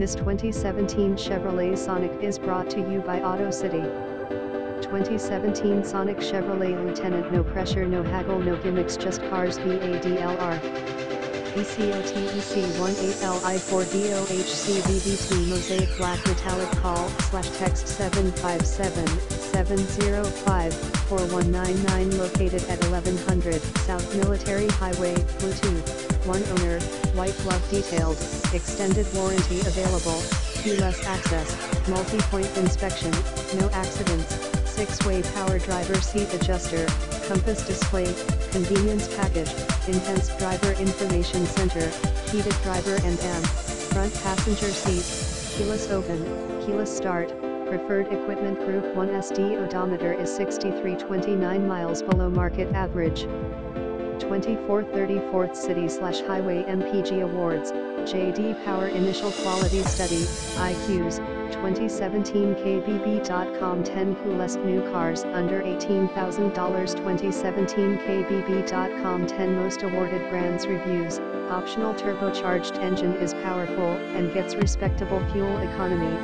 This 2017 Chevrolet Sonic is brought to you by Auto City. 2017 Sonic Chevrolet Lieutenant No pressure no haggle no gimmicks just cars BADLR ECOTEC18Li4DOHCVVT Mosaic Black Metallic Call slash text 757-705-4199 located at 1100 South Military Highway, Bluetooth, 1 owner, white glove detailed, extended warranty available, keyless access, multi-point inspection, no accidents, 6-way power driver seat adjuster, compass display, convenience package, intense driver information center, heated driver and M, front passenger seat, keyless open, keyless start, preferred equipment group 1 SD odometer is 6329 miles below market average. 24 34th City slash Highway MPG Awards, JD Power Initial Quality Study, IQs, 2017 KBB.com 10 coolest new cars under $18,000 2017 KBB.com 10 most awarded brands reviews, optional turbocharged engine is powerful and gets respectable fuel economy,